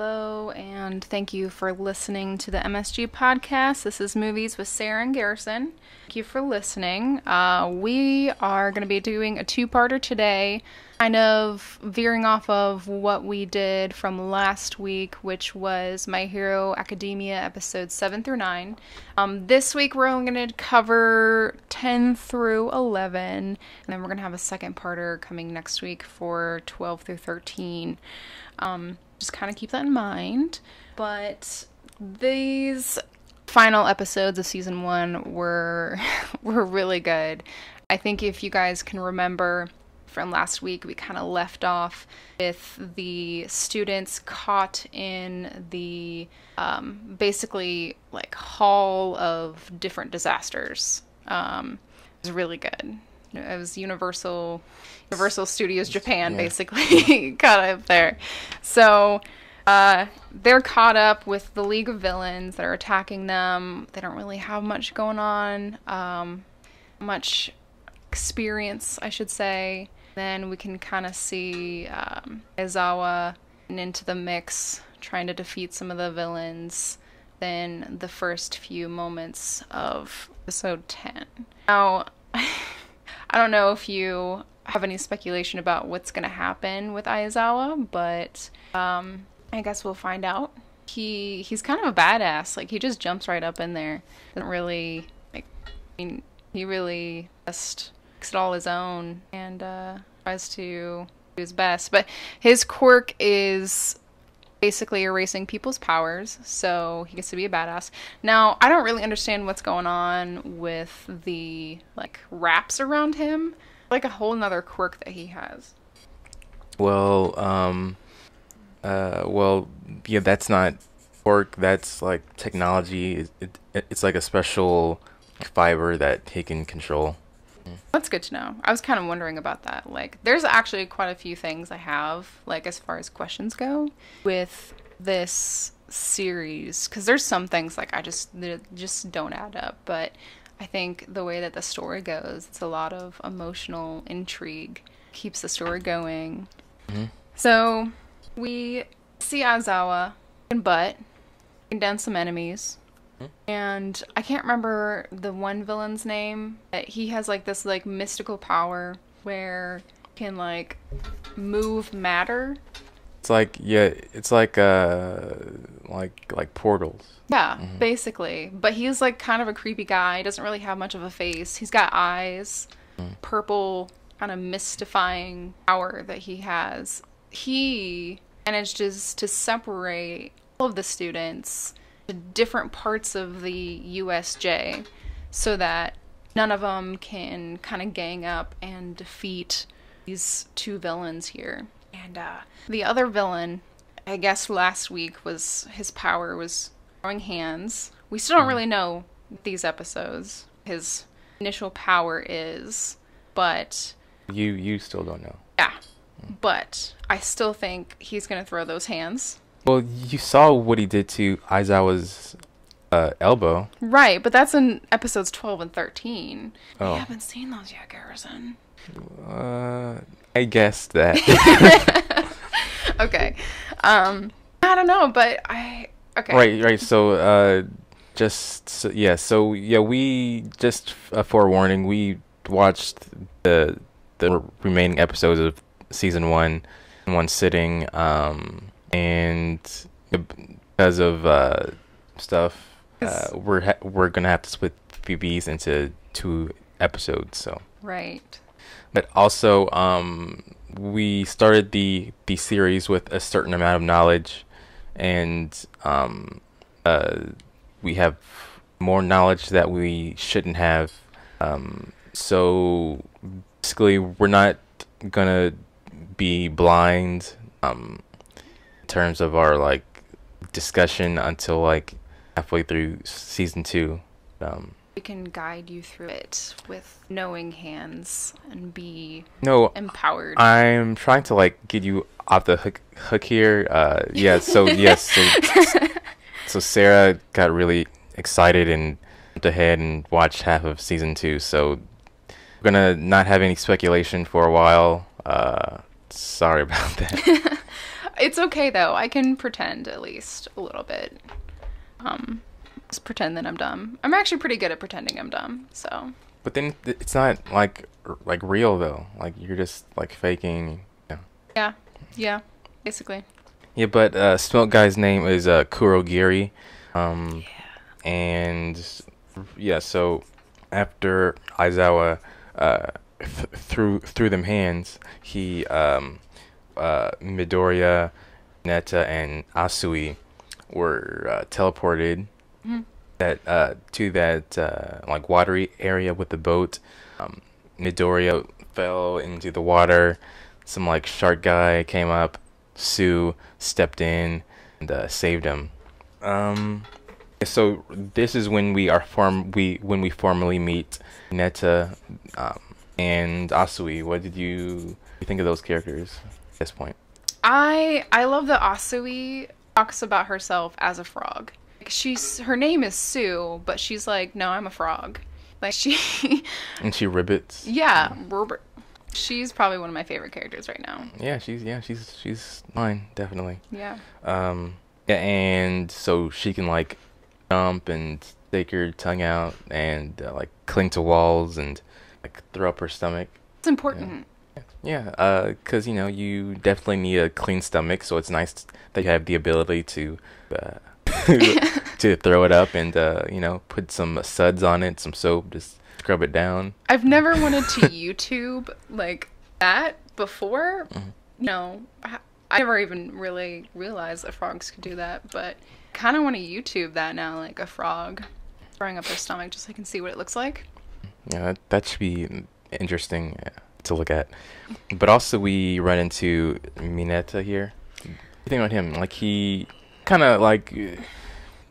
Hello, and thank you for listening to the MSG podcast. This is Movies with Sarah and Garrison. Thank you for listening. Uh, we are going to be doing a two parter today, kind of veering off of what we did from last week, which was My Hero Academia episodes 7 through 9. Um, this week, we're only going to cover 10 through 11, and then we're going to have a second parter coming next week for 12 through 13. Um, just kind of keep that in mind. But these final episodes of season one were were really good. I think if you guys can remember from last week, we kind of left off with the students caught in the um, basically like hall of different disasters. Um, it was really good. It was Universal Universal Studios Japan, Yeah. basically caught up there. So uh, they're caught up with the League of Villains that are attacking them. They don't really have much going on, um, much experience, I should say. Then we can kind of see um, Aizawa into the mix, trying to defeat some of the villains. Then the first few moments of episode 10. Now, I don't know if you have any speculation about what's going to happen with Aizawa, but um, I guess we'll find out. He he's kind of a badass. Like he just jumps right up in there. Doesn't really like. I mean, he really just makes it all his own and uh, tries to do his best. But his quirk is basically erasing people's powers, so he gets to be a badass. Now, I don't really understand what's going on with the like wraps around him. Like a whole nother quirk that he has. Well, um, uh, well, yeah, that's not quirk, That's like technology. It, it, it's like a special fiber that he can control. That's good to know. I was kind of wondering about that. Like, there's actually quite a few things I have, like, as far as questions go, with this series. Because there's some things, like, I just, just don't add up. But I think the way that the story goes, it's a lot of emotional intrigue, keeps the story going. Mhm. So, we see Aizawa and Butt, down some enemies. And I can't remember the one villain's name. but He has like this like mystical power where he can like move matter. It's like yeah, it's like uh, like like portals. Yeah, basically. But he's like kind of a creepy guy. He doesn't really have much of a face. He's got eyes, purple, kind of mystifying power that he has. He manages to separate all of the students different parts of the USJ so that none of them can kind of gang up and defeat these two villains here. And uh, the other villain, I guess last week was his power was throwing hands. We still don't really know these episodes his initial power is, but You you still don't know. yeah. But I still think he's gonna throw those hands. Well, you saw what he did to Aizawa's uh, elbow. Right, but that's in episodes 12 and 13. Oh. I haven't seen those yet, Garrison. Uh, I guessed that. Okay. Um, I don't know, but I. Okay. Right, right. So, uh, just so, yeah. So yeah, we just uh, forewarning. We watched the the remaining episodes of season one in one sitting. Um, and because of uh stuff, uh, we're ha- we're gonna have to split PBs into two episodes. So, Right. but also, um, we started the the series with a certain amount of knowledge, and um, uh, we have more knowledge that we shouldn't have. Um, so basically, we're not gonna be blind um, terms of our like discussion until like halfway through season two. Um, We can guide you through it with knowing hands and be no, empowered. I'm trying to like get you off the hook hook here. Uh, yeah. So yes. So, so Sarah got really excited and went ahead and watched half of season two. So we're gonna not have any speculation for a while. Uh, sorry about that. It's okay though. I can pretend at least a little bit. Um, just pretend that I'm dumb. I'm actually pretty good at pretending I'm dumb. So But then it's not like like real though. Like you're just like faking. Yeah. yeah, yeah, basically. Yeah, but uh, Smoke Guy's name is uh, Kurogiri. Um, And yeah, so after Aizawa uh, th- threw threw them hands, he um, uh, Midoriya, Neta, and Asui were uh, teleported Mhm. that uh, to that uh, like watery area with the boat. Um, Midoriya fell into the water. Some like shark guy came up. Sue stepped in and uh, saved him. Um, so this is when we are form we when we formally meet Neta um, and Asui. What did you think of those characters this point? I I love that Asui talks about herself as a frog. Like, She's her name is Sue, but she's like, no, I'm a frog. Like she, And she ribbits. yeah, Robert. She's probably one of my favorite characters right now. Yeah, she's yeah she's she's mine definitely. Yeah. Um, yeah, and so she can like jump and stick her tongue out and uh, like cling to walls and like throw up her stomach. It's important. Yeah, uh, cause you know you definitely need a clean stomach, so it's nice that you have the ability to uh, to throw it up and uh, you know put some suds on it, some soap, just scrub it down. I've never wanted to YouTube like that before. Mhm. You know, I, never even really realized that frogs could do that, but kind of want to YouTube that now, like a frog throwing up their stomach, just so I can see what it looks like. Yeah, that, that should be interesting uh, to look at. But also, we run into Mineta here. You think about him? Like he kind of like uh,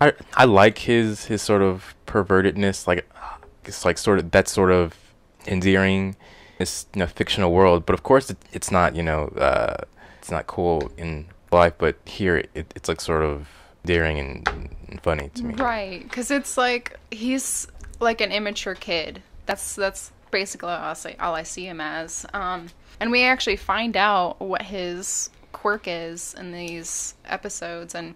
I I like his his sort of pervertedness. Like it's like sort of that's sort of endearing. It's you know fictional world, but of course it, it's not you know uh, it's not cool in life. But here it, it's like sort of daring and, and funny to me. Right, because it's like he's like an immature kid. That's that's basically all I see, all I see him as. Um, and we actually find out what his quirk is in these episodes, and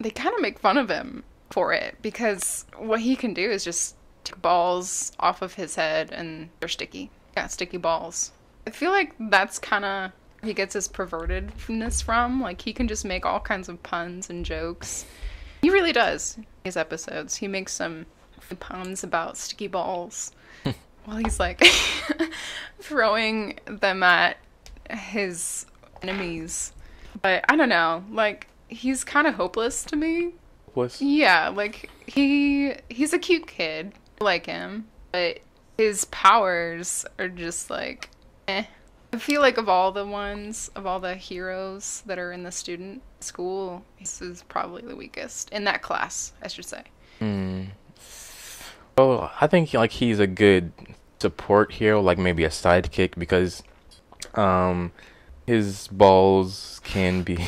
they kind of make fun of him for it because what he can do is just take balls off of his head and they're sticky. Yeah, sticky balls. I feel like that's kind of he gets his pervertedness from. Like he can just make all kinds of puns and jokes. He really does. His episodes, he makes some puns about sticky balls while he's like throwing them at his enemies. But I don't know, like he's kind of hopeless to me. Was Yeah, like he he's a cute kid. I like him, but his powers are just like eh. I feel like of all the ones, of all the heroes that are in the student school, this is probably the weakest in that class, I should say. Hmm. Well, I think like he's a good support hero, like maybe a sidekick, because um, his balls can be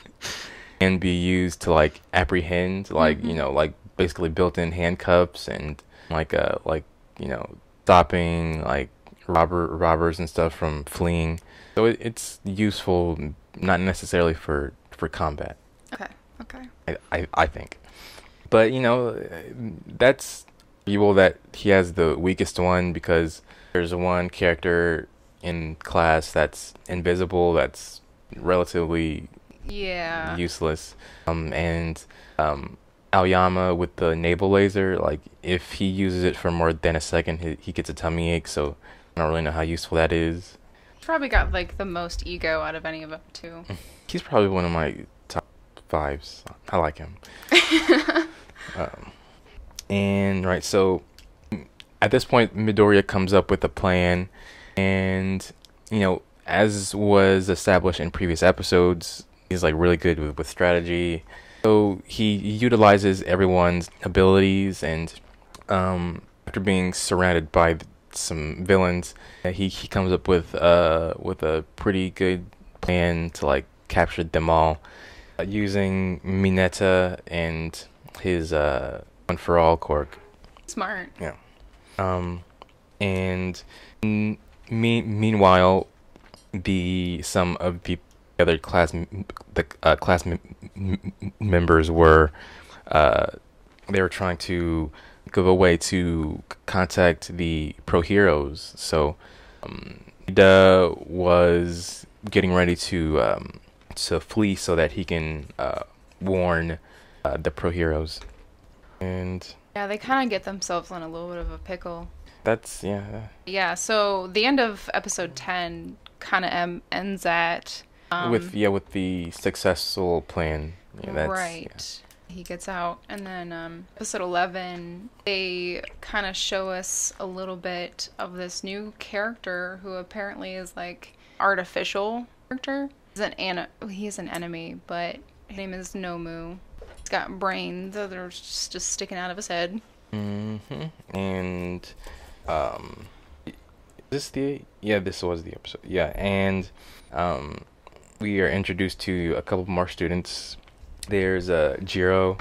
can be used to like apprehend, like you know, like basically built-in handcuffs and like uh like you know stopping like robber robbers and stuff from fleeing. So it, it's useful, not necessarily for for combat. Okay, okay. I, I, I think. But you know, that's evil that he has the weakest one because there's one character in class that's invisible, that's relatively Yeah. useless. Um, and um, Aoyama with the navel laser, like if he uses it for more than a second, he, he gets a tummy ache. So I don't really know how useful that is. Probably got like the most ego out of any of them too. He's probably one of my top fives. I like him. um, and right, so at this point, Midoriya comes up with a plan, and you know, as was established in previous episodes, he's like really good with, with strategy. So he utilizes everyone's abilities, and um, after being surrounded by some villains, he he comes up with uh with a pretty good plan to like capture them all uh, using Mineta and his uh one for all quirk. Smart. Yeah. Um, and me- meanwhile, the some of the other class the uh, class m- m- members were uh, they were trying to give a way to contact the pro heroes. So um, Ida was getting ready to um, to flee so that he can uh, warn uh, the pro heroes. And Yeah, they kind of get themselves in a little bit of a pickle. that's yeah. Yeah, so the end of episode 10 kind of em- ends at. Um, with yeah, with the successful plan. Yeah, right. He gets out. And then um, episode 11, they kind of show us a little bit of this new character who apparently is like artificial character. He's an, ana- he's an enemy, but his name is Nomu. Got brains that are just, sticking out of his head. Mm-hmm. And um, is this the yeah this was the episode yeah and um, we are introduced to a couple more students. There's uh, Jiro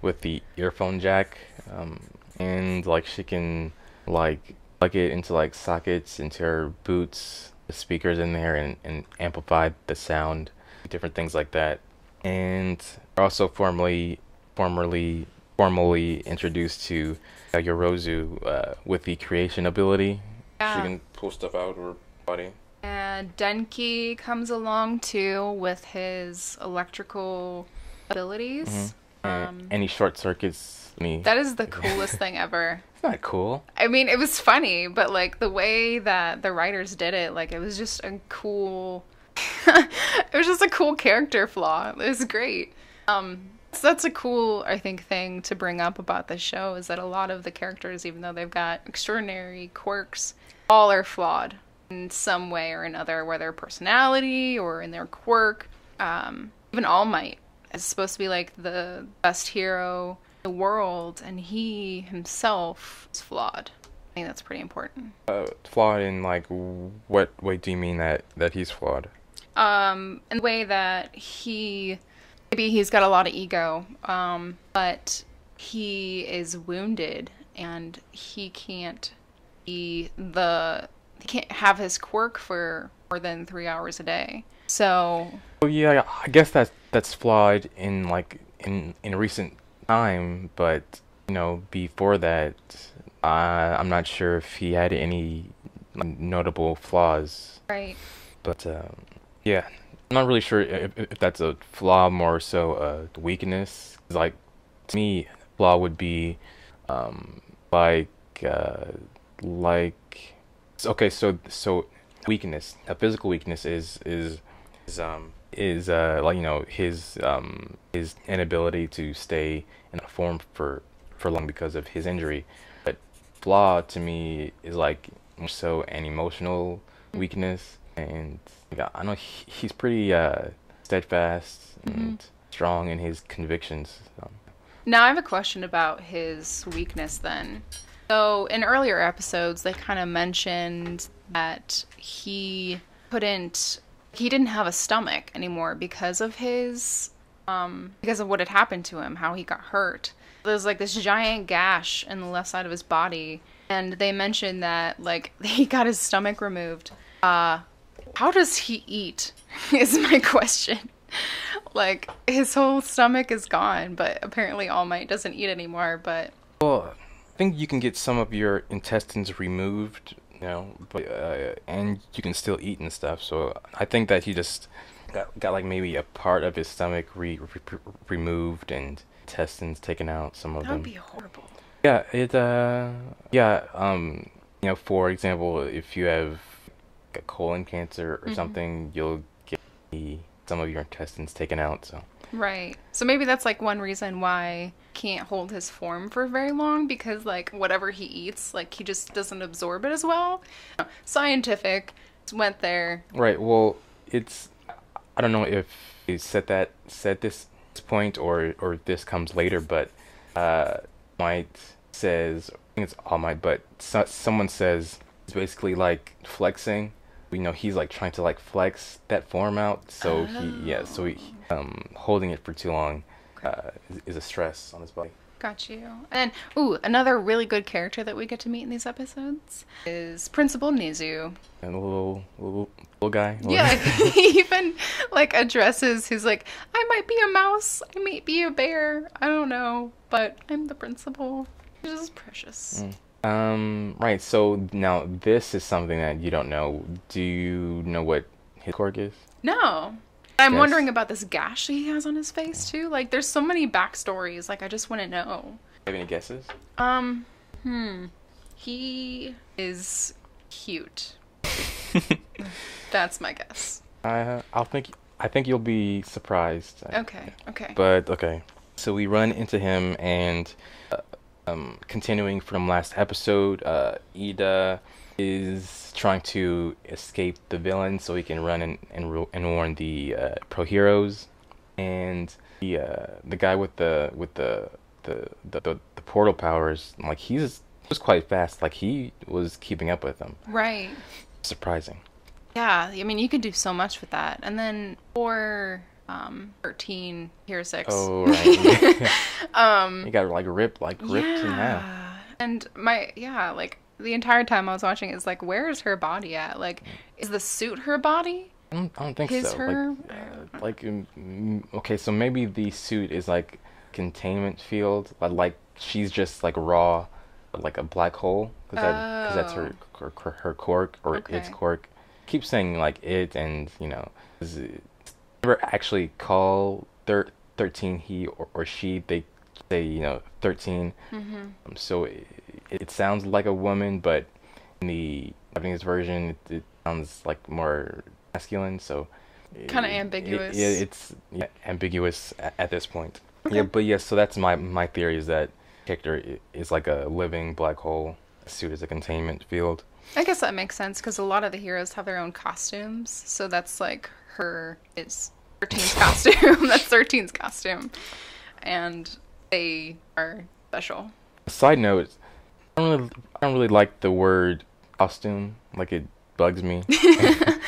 with the earphone jack, um, and like she can like plug it into like sockets into her boots, the speakers in there, and, and amplify the sound, different things like that. And also formally formerly formally introduced to uh, Yorozu uh, with the creation ability. Yeah. She can pull stuff out of her body. And Denki comes along too with his electrical abilities. And Um, any short circuits me. That is the coolest thing ever. It's not cool. I mean, it was funny, but like the way that the writers did it, like it was just a cool. it was just a cool character flaw. It was great. Um, so that's a cool, I think, thing to bring up about this show is that a lot of the characters, even though they've got extraordinary quirks, all are flawed in some way or another, whether personality or in their quirk. Um, even All Might is supposed to be like the best hero in the world, and he himself is flawed. I think that's pretty important. Uh, flawed in like what way do you mean that that he's flawed? Um in the way that he maybe he's got a lot of ego um but he is wounded and he can't be the he can't have his quirk for more than three hours a day so Well, yeah, I guess that's that's flawed in like in in recent time, but you know before that, uh, I'm not sure if he had any notable flaws. right But um, yeah, I'm not really sure if, if that's a flaw more so a weakness. Like to me, flaw would be um, like uh, like okay, so so weakness, a physical weakness is is is um is uh like you know his um his inability to stay in a form for for long because of his injury. But flaw to me is like so an emotional weakness and yeah, I know he, he's pretty uh, steadfast and strong in his convictions. Um, Now I have a question about his weakness then. So in earlier episodes they kind of mentioned that he couldn't he didn't have a stomach anymore because of his um because of what had happened to him, how he got hurt. There's like this giant gash in the left side of his body and they mentioned that like he got his stomach removed. Uh how does he eat? Is my question. Like his whole stomach is gone, but apparently All Might doesn't eat anymore. But well, I think you can get some of your intestines removed, you know, but uh, and you can still eat and stuff. So I think that he just got got like maybe a part of his stomach re- re- removed and intestines taken out. Some of that would them. be horrible. Yeah, it uh yeah, um you know, for example, if you have a colon cancer or Mhm. something, you'll get the, some of your intestines taken out, so Right. So maybe that's like one reason why he can't hold his form for very long because like whatever he eats, like he just doesn't absorb it as well. Scientific went there. Right, well, it's I don't know if you said that said this point or or this comes later, but uh might says it's all might, but so, someone says it's basically like flexing. You know, he's like trying to like flex that form out, so he yeah, so he um holding it for too long uh is, is a stress on his body. Got you. And ooh, another really good character that we get to meet in these episodes is Principal Nezu. And the little little little guy. Yeah, he even like addresses he's like, I might be a mouse, I might be a bear, I don't know, but I'm the principal. It's just precious. Um. Right. So now this is something that you don't know. Do you know what his quirk is? No. I'm Yes. wondering about this gash he has on his face too. Like there's so many backstories, like I just want to know. Have any guesses? Um, hmm. He is cute. That's my guess. Uh, I'll think. I think you'll be surprised. Okay, okay. But okay. So we run into him, and uh, um, continuing from last episode, uh, Ida is trying to escape the villain so he can run and and, ru- and warn the uh, pro heroes, and the uh, the guy with the with the the, the the the portal powers, like he's was quite fast. Like he was keeping up with them. right. Surprising. Yeah, I mean, you could do so much with that. And then for um 13 here 6. Oh right. um he got like ripped, like ripped in half. And my yeah, like the entire time I was watching it's like where is her body at? Like is the suit her body? I don't, I don't think His, so. her? Like, uh, like um, mm, okay, so maybe the suit is like containment field, but like she's just like raw, like a black hole, because that, 'cause that's her, her her quirk or its Oh. Okay. quirk. Keep saying like it, and you know, never actually call thir- thirteen he or, or she. They say you know 13 Mm-hmm. Um, so it, it sounds like a woman, but in the Japanese version, it, it sounds like more masculine. So it- it- ambiguous. yeah, it's yeah, ambiguous at, at this point. Okay. Yeah, but yes, so that's my my theory is that character is like a living black hole. Suit is a containment field. I guess that makes sense because a lot of the heroes have their own costumes. So that's like her is 13's costume. that's 13's costume. And they are special. Side note, I don't really, I don't really like the word costume. Like it bugs me. and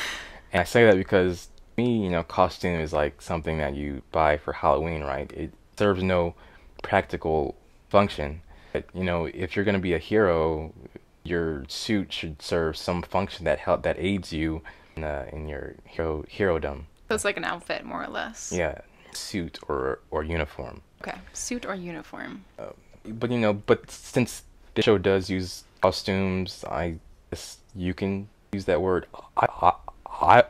I say that because me, you know, costume is like something that you buy for Halloween, right? It serves no practical function. But you know, if you're gonna be a hero, your suit should serve some function that help that aids you in, uh, in your hero herodom. So it's like an outfit, more or less. Yeah, suit or or uniform. Okay. Suit or uniform. but you know, but since the show does use costumes, I guess you can use that word. I I I,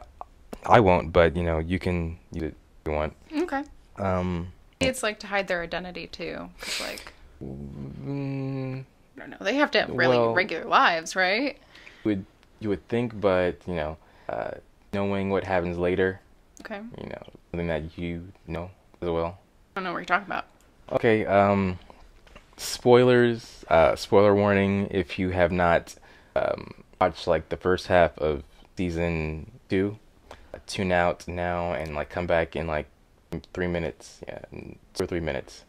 I won't, but you know, you can use it if you want. Okay. Um, It's like to hide their identity too. 'cause, like, mm, I don't know. They have to have really Well- regular lives, right? would you would think, but you know, uh, knowing what happens later, Okay. You know, something that you know as well. I don't know what you're talking about. Okay, um, spoilers, uh, spoiler warning if you have not um, watched like the first half of season two, uh, tune out now and like come back in like three minutes, yeah, two or three minutes.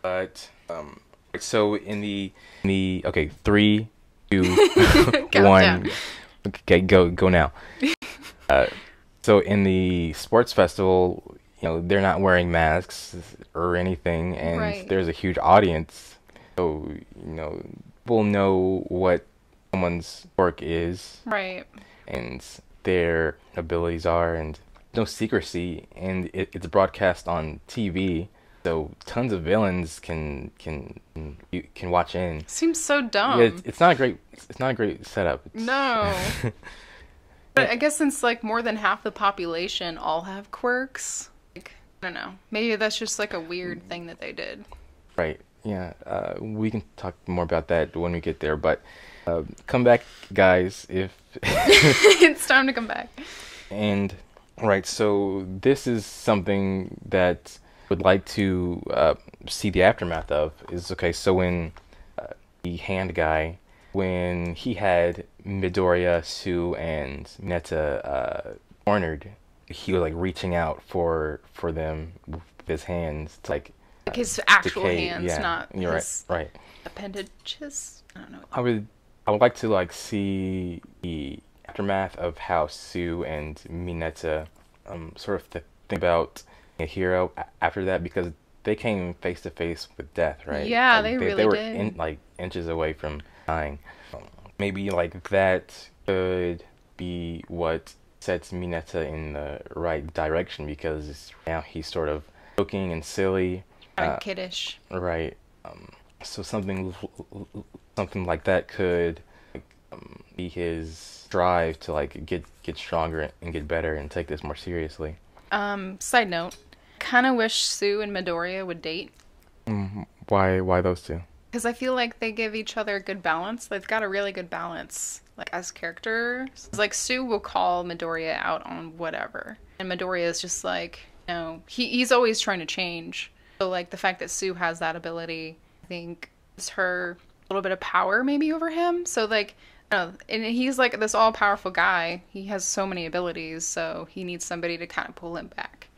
But um, so in the in the okay, three, two, one, okay, go go now. Uh, so in the sports festival, you know, they're not wearing masks or anything, and Right. there's a huge audience. So you know, people know what someone's work is Right. and their abilities are, and no secrecy, and it, it's broadcast on TV. So tons of villains can can you can watch in. Seems so dumb. Yeah, it's, it's not a great it's not a great setup. It's- No. But I guess since like more than half the population all have quirks, like I don't know. Maybe that's just like a weird thing that they did. Right. Yeah. Uh, we can talk more about that when we get there. But uh, come back, guys. If it's time to come back. and right. So this is something that I would like to uh, see the aftermath of. Is okay. So when uh, the hand guy, when he had Midoriya, Sue, and Netta uh, cornered, he was like reaching out for for them with his hands to like Like his actual decay. hands, yeah, not you're his right. Right. appendages. I don't know. I would I would like to like see the aftermath of how Sue and Mineta um sort of th- think about a hero a- after that because they came face to face with death, right? Yeah, Like, they they really were did. In, like inches away from dying. Maybe like that could be what sets Mineta in the right direction because now he's sort of joking and silly, uh, kiddish. right? Um, so something something like that could like, um, be his drive to like get get stronger and get better and take this more seriously. Um, side note, kind of wish Sue and Midoriya would date Mm, Why why those two? Because I feel like they give each other a good balance. They've got a really good balance, like as characters. It's like Sue will call Midoriya out on whatever, and Midoriya is just like, you know, he he's always trying to change. So like the fact that Sue has that ability, I think, is her little bit of power maybe over him. So like. Know, and he's like this all-powerful guy. He has so many abilities, so he needs somebody to kind of pull him back.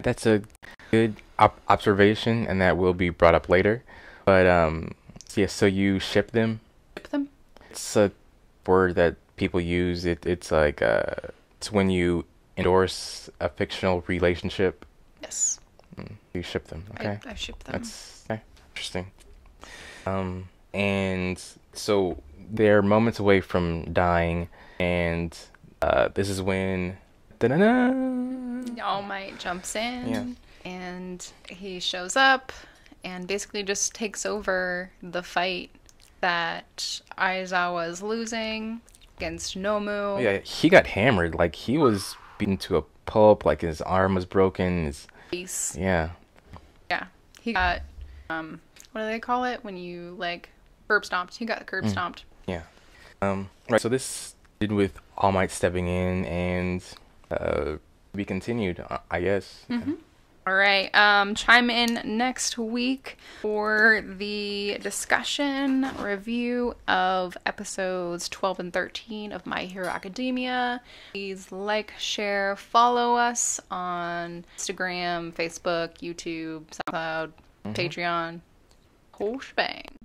That's a good op- observation, and that will be brought up later. But um, yeah. So you ship them. Ship them. It's a word that people use. It it's like uh, it's when you endorse a fictional relationship. Yes, Mm, You ship them. Okay. I, I ship them. That's okay. interesting. Um, and so they're moments away from dying, and uh, this is when. Da-da-da! All Might jumps in Yeah. and he shows up and basically just takes over the fight that Aizawa is losing against Nomu. Yeah, he got hammered. Like he was beaten to a pulp. Like his arm was broken. His Face. yeah. Yeah. He got um what do they call it when you like curb stomped? He got curb stomped. Yeah. Um, right. So this did with All Might stepping in and uh, be continued, I guess. All right. Um, chime in next week for the discussion review of episodes 12 and 13 of My Hero Academia. Please like, share, follow us on Instagram, Facebook, YouTube, SoundCloud, Patreon. Whole shebang.